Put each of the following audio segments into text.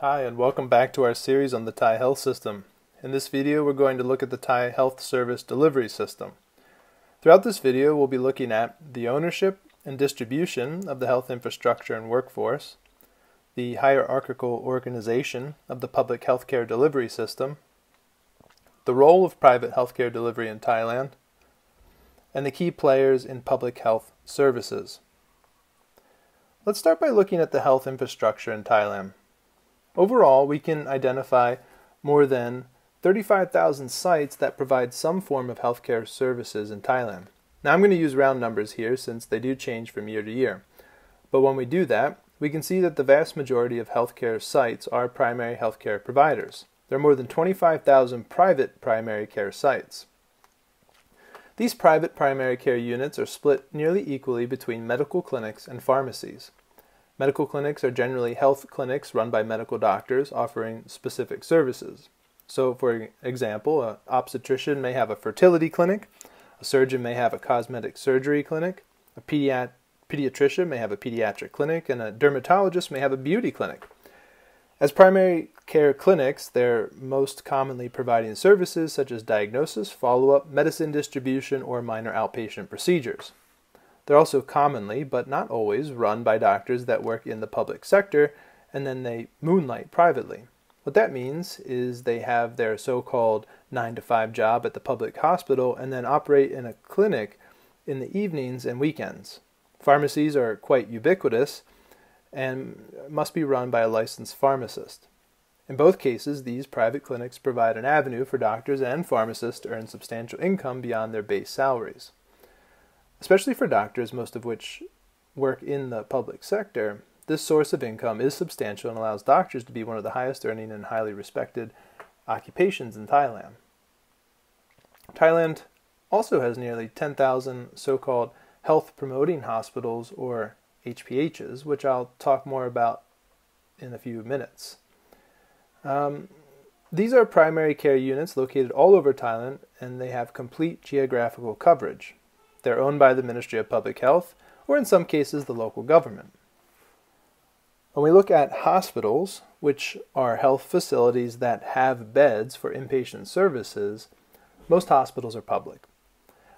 Hi, and welcome back to our series on the Thai health system. In this video, we're going to look at the Thai health service delivery system. Throughout this video, we'll be looking at the ownership and distribution of the health infrastructure and workforce, the hierarchical organization of the public healthcare delivery system, the role of private healthcare delivery in Thailand, and the key players in public health services. Let's start by looking at the health infrastructure in Thailand. Overall, we can identify more than 35,000 sites that provide some form of healthcare services in Thailand. Now, I'm going to use round numbers here since they do change from year to year. But when we do that, we can see that the vast majority of healthcare sites are primary healthcare providers. There are more than 25,000 private primary care sites. These private primary care units are split nearly equally between medical clinics and pharmacies. Medical clinics are generally health clinics run by medical doctors offering specific services. So, for example, an obstetrician may have a fertility clinic, a surgeon may have a cosmetic surgery clinic, a pediat- pediatrician may have a pediatric clinic, and a dermatologist may have a beauty clinic. As primary care clinics, they're most commonly providing services such as diagnosis, follow up, medicine distribution, or minor outpatient procedures. They're also commonly, but not always, run by doctors that work in the public sector and then they moonlight privately. What that means is they have their so called 9 to 5 job at the public hospital and then operate in a clinic in the evenings and weekends. Pharmacies are quite ubiquitous and must be run by a licensed pharmacist. In both cases, these private clinics provide an avenue for doctors and pharmacists to earn substantial income beyond their base salaries especially for doctors, most of which work in the public sector, this source of income is substantial and allows doctors to be one of the highest earning and highly respected occupations in Thailand. Thailand also has nearly 10,000 so called health promoting hospitals or HPHs, which I'll talk more about in a few minutes. Um, these are primary care units located all over Thailand and they have complete geographical coverage. They're owned by the Ministry of Public Health, or in some cases, the local government. When we look at hospitals, which are health facilities that have beds for inpatient services, most hospitals are public.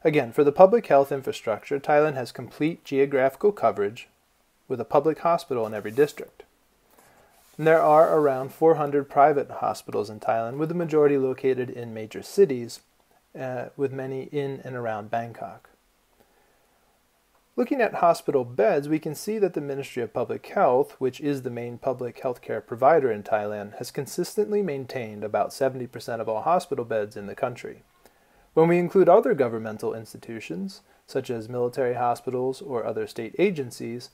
Again, for the public health infrastructure, Thailand has complete geographical coverage with a public hospital in every district. And there are around 400 private hospitals in Thailand, with the majority located in major cities, uh, with many in and around Bangkok. Looking at hospital beds, we can see that the Ministry of Public Health, which is the main public healthcare provider in Thailand, has consistently maintained about 70% of all hospital beds in the country. When we include other governmental institutions, such as military hospitals or other state agencies,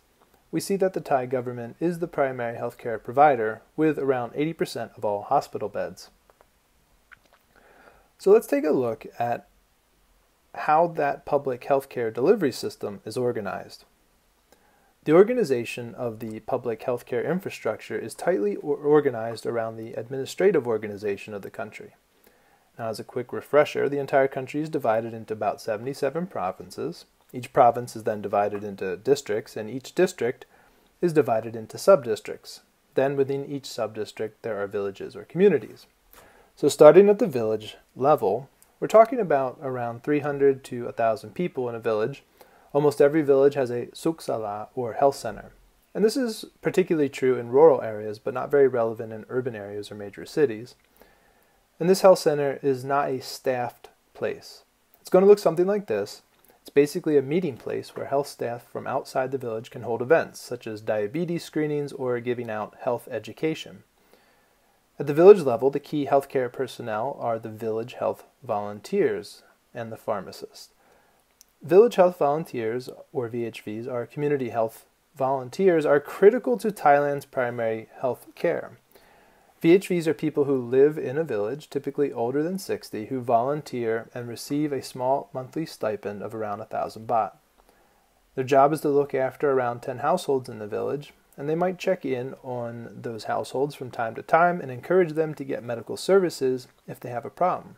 we see that the Thai government is the primary healthcare provider with around 80% of all hospital beds. So let's take a look at how that public healthcare delivery system is organized. The organization of the public healthcare infrastructure is tightly organized around the administrative organization of the country. Now, as a quick refresher, the entire country is divided into about 77 provinces. Each province is then divided into districts, and each district is divided into subdistricts. Then, within each subdistrict, there are villages or communities. So, starting at the village level, we're talking about around 300 to 1,000 people in a village. Almost every village has a suksala or health center. And this is particularly true in rural areas, but not very relevant in urban areas or major cities. And this health center is not a staffed place. It's going to look something like this. It's basically a meeting place where health staff from outside the village can hold events, such as diabetes screenings or giving out health education. At the village level, the key healthcare personnel are the village health volunteers and the pharmacist. Village health volunteers, or VHVs, are community health volunteers, are critical to Thailand's primary health care. VHVs are people who live in a village, typically older than 60, who volunteer and receive a small monthly stipend of around 1,000 baht. Their job is to look after around 10 households in the village, and they might check in on those households from time to time and encourage them to get medical services if they have a problem.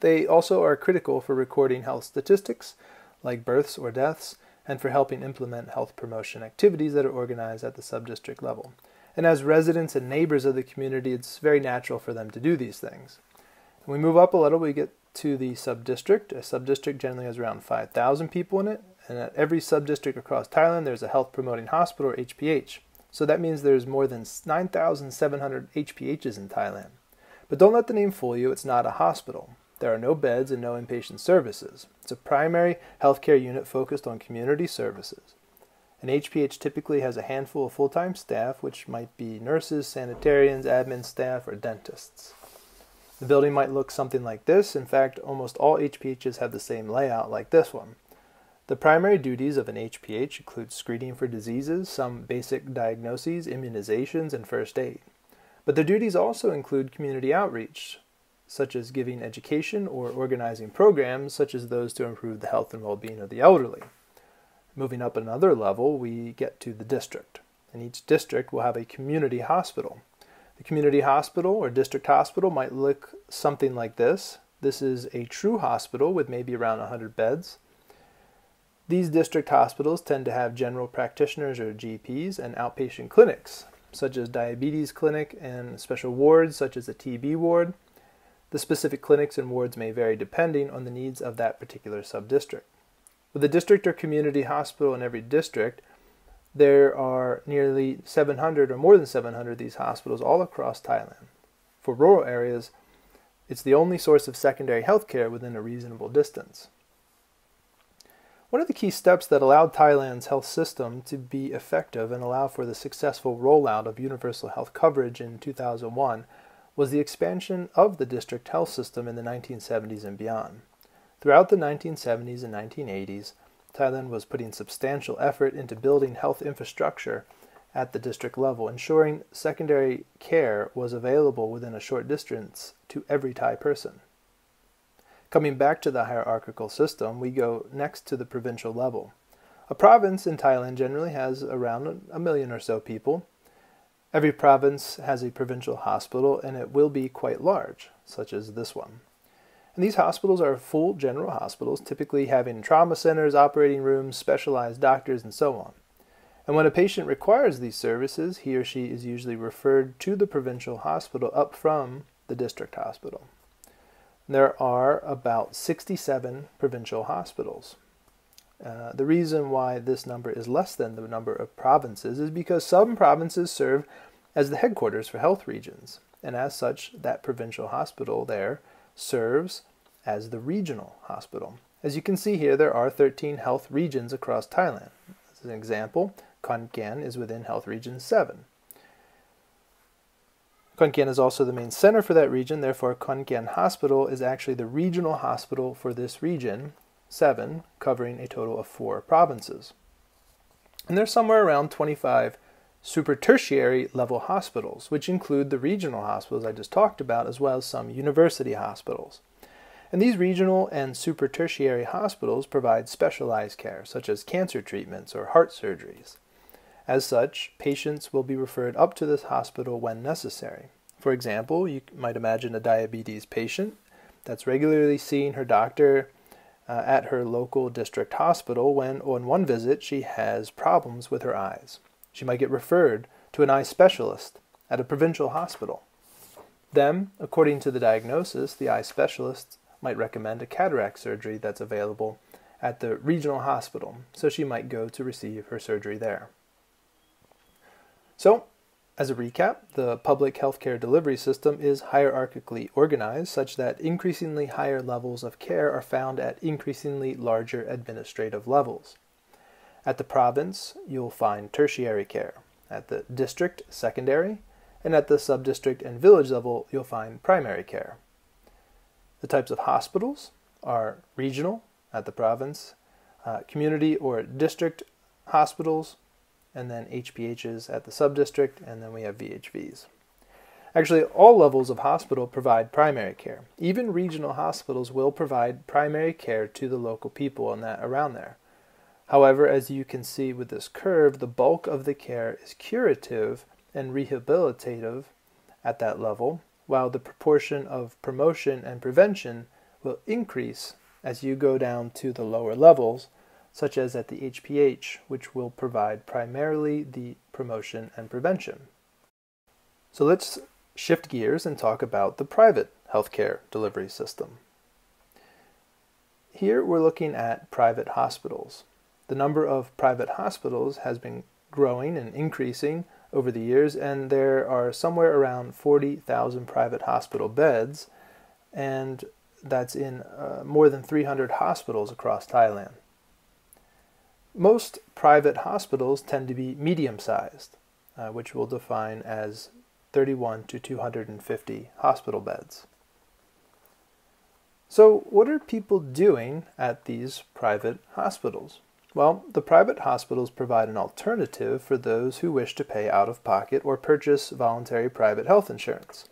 They also are critical for recording health statistics, like births or deaths, and for helping implement health promotion activities that are organized at the subdistrict level. And as residents and neighbors of the community, it's very natural for them to do these things. When we move up a little, we get to the subdistrict. A subdistrict generally has around 5,000 people in it, and at every subdistrict across Thailand, there's a health promoting hospital or HPH. So that means there's more than 9,700 HPHs in Thailand. But don't let the name fool you, it's not a hospital. There are no beds and no inpatient services. It's a primary healthcare unit focused on community services. An HPH typically has a handful of full time staff, which might be nurses, sanitarians, admin staff, or dentists. The building might look something like this. In fact, almost all HPHs have the same layout like this one. The primary duties of an HPH include screening for diseases, some basic diagnoses, immunizations, and first aid. But their duties also include community outreach, such as giving education or organizing programs such as those to improve the health and well being of the elderly. Moving up another level, we get to the district. And each district will have a community hospital. The community hospital or district hospital might look something like this. This is a true hospital with maybe around 100 beds. These district hospitals tend to have general practitioners or GPs and outpatient clinics, such as diabetes clinic and special wards such as a TB ward. The specific clinics and wards may vary depending on the needs of that particular subdistrict. With a district or community hospital in every district, there are nearly 700 or more than 700 of these hospitals all across Thailand. For rural areas, it's the only source of secondary health care within a reasonable distance. One of the key steps that allowed Thailand's health system to be effective and allow for the successful rollout of universal health coverage in 2001 was the expansion of the district health system in the 1970s and beyond. Throughout the 1970s and 1980s, Thailand was putting substantial effort into building health infrastructure at the district level, ensuring secondary care was available within a short distance to every Thai person. Coming back to the hierarchical system, we go next to the provincial level. A province in Thailand generally has around a million or so people. Every province has a provincial hospital, and it will be quite large, such as this one. And these hospitals are full general hospitals, typically having trauma centers, operating rooms, specialized doctors, and so on. And when a patient requires these services, he or she is usually referred to the provincial hospital up from the district hospital. There are about 67 provincial hospitals. Uh, the reason why this number is less than the number of provinces is because some provinces serve as the headquarters for health regions, and as such, that provincial hospital there serves as the regional hospital. As you can see here, there are 13 health regions across Thailand. As an example, Khon Kaen is within Health Region 7. Khon Kaen is also the main center for that region, therefore Khon Kaen Hospital is actually the regional hospital for this region, 7, covering a total of 4 provinces. And there's somewhere around 25 super tertiary level hospitals, which include the regional hospitals I just talked about, as well as some university hospitals. And these regional and super tertiary hospitals provide specialized care, such as cancer treatments or heart surgeries. As such, patients will be referred up to this hospital when necessary. For example, you might imagine a diabetes patient that's regularly seeing her doctor uh, at her local district hospital when, on one visit, she has problems with her eyes. She might get referred to an eye specialist at a provincial hospital. Then, according to the diagnosis, the eye specialist might recommend a cataract surgery that's available at the regional hospital, so she might go to receive her surgery there. So, as a recap, the public healthcare delivery system is hierarchically organized such that increasingly higher levels of care are found at increasingly larger administrative levels. At the province, you'll find tertiary care. At the district, secondary. And at the subdistrict and village level, you'll find primary care. The types of hospitals are regional at the province, uh, community or district hospitals, and then HPHs at the subdistrict, and then we have VHVs. Actually, all levels of hospital provide primary care. Even regional hospitals will provide primary care to the local people and that around there. However, as you can see with this curve, the bulk of the care is curative and rehabilitative at that level, while the proportion of promotion and prevention will increase as you go down to the lower levels, such as at the HPH, which will provide primarily the promotion and prevention. So let's shift gears and talk about the private healthcare delivery system. Here we're looking at private hospitals. The number of private hospitals has been growing and increasing over the years, and there are somewhere around 40,000 private hospital beds, and that's in uh, more than 300 hospitals across Thailand. Most private hospitals tend to be medium sized, uh, which we'll define as 31 to 250 hospital beds. So, what are people doing at these private hospitals? Well, the private hospitals provide an alternative for those who wish to pay out of pocket or purchase voluntary private health insurance.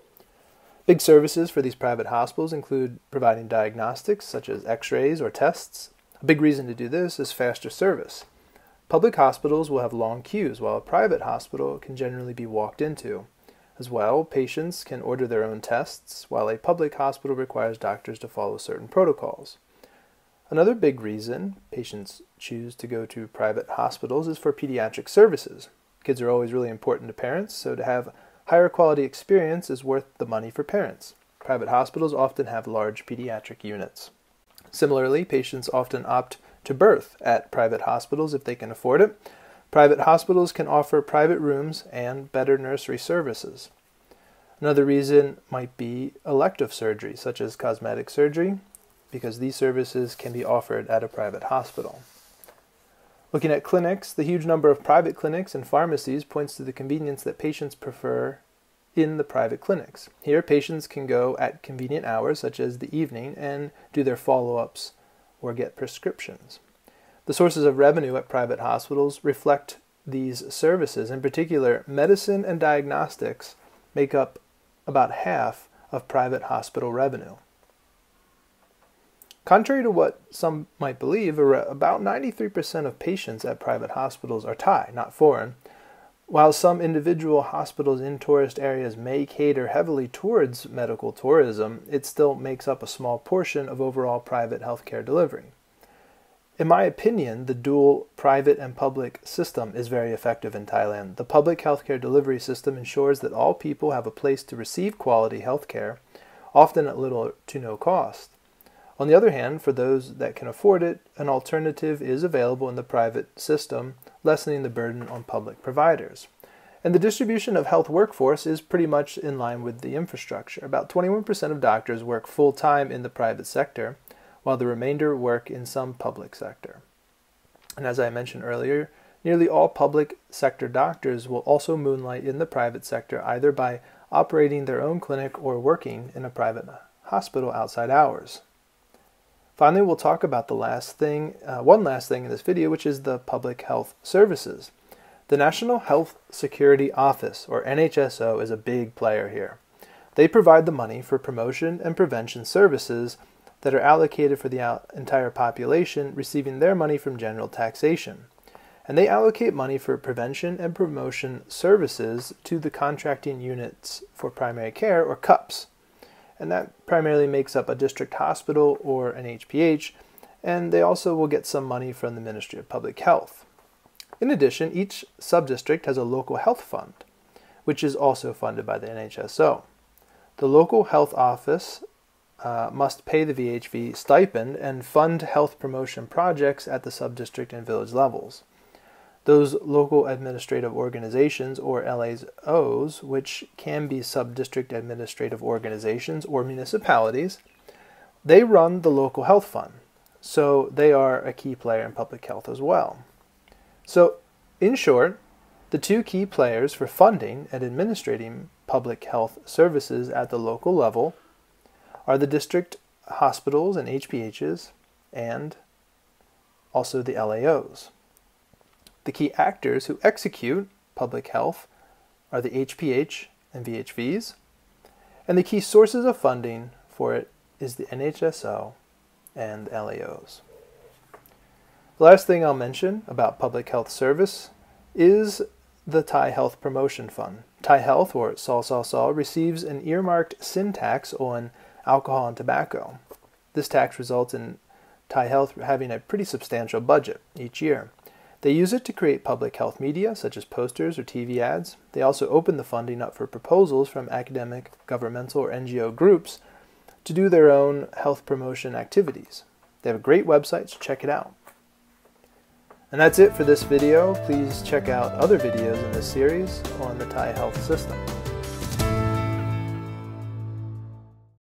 Big services for these private hospitals include providing diagnostics such as x rays or tests. A big reason to do this is faster service. Public hospitals will have long queues, while a private hospital can generally be walked into. As well, patients can order their own tests, while a public hospital requires doctors to follow certain protocols. Another big reason patients choose to go to private hospitals is for pediatric services. Kids are always really important to parents, so to have higher quality experience is worth the money for parents. Private hospitals often have large pediatric units. Similarly, patients often opt to birth at private hospitals if they can afford it, Private hospitals can offer private rooms and better nursery services. Another reason might be elective surgery, such as cosmetic surgery, because these services can be offered at a private hospital. Looking at clinics, the huge number of private clinics and pharmacies points to the convenience that patients prefer in the private clinics. Here, patients can go at convenient hours, such as the evening, and do their follow ups or get prescriptions. The sources of revenue at private hospitals reflect these services. In particular, medicine and diagnostics make up about half of private hospital revenue. Contrary to what some might believe, about 93% of patients at private hospitals are Thai, not foreign. While some individual hospitals in tourist areas may cater heavily towards medical tourism, it still makes up a small portion of overall private healthcare delivery. In my opinion, the dual private and public system is very effective in Thailand. The public healthcare delivery system ensures that all people have a place to receive quality healthcare, often at little to no cost. On the other hand, for those that can afford it, an alternative is available in the private system, lessening the burden on public providers. And the distribution of health workforce is pretty much in line with the infrastructure. About 21% of doctors work full time in the private sector, while the remainder work in some public sector. And as I mentioned earlier, nearly all public sector doctors will also moonlight in the private sector either by operating their own clinic or working in a private hospital outside hours. Finally, we'll talk about the last thing, uh, one last thing in this video, which is the public health services. The National Health Security Office, or NHSO, is a big player here. They provide the money for promotion and prevention services that are allocated for the entire population receiving their money from general taxation. And they allocate money for prevention and promotion services to the contracting units for primary care, or CUPS. And that primarily makes up a district hospital or an HPH, and they also will get some money from the Ministry of Public Health. In addition, each subdistrict has a local health fund, which is also funded by the NHSO. The local health office uh, must pay the VHV stipend and fund health promotion projects at the subdistrict and village levels. Those local administrative organizations, or LAOs, which can be subdistrict administrative organizations or municipalities, they run the local health fund. So they are a key player in public health as well. So, in short, the two key players for funding and administrating public health services at the local level are the district hospitals and HPHs and also the LAOs. The key actors who execute public health are the HPH and VHVs, and the key sources of funding for it is the NHSO and LAOs. The last thing I'll mention about public health service is the Thai Health Promotion Fund. Thai Health, or SAW SAW SAW, receives an earmarked sin tax on alcohol and tobacco. This tax results in Thai Health having a pretty substantial budget each year. They use it to create public health media, such as posters or TV ads. They also open the funding up for proposals from academic, governmental, or NGO groups to do their own health promotion activities. They have a great website, so check it out. And that's it for this video. Please check out other videos in this series on the Thai Health System.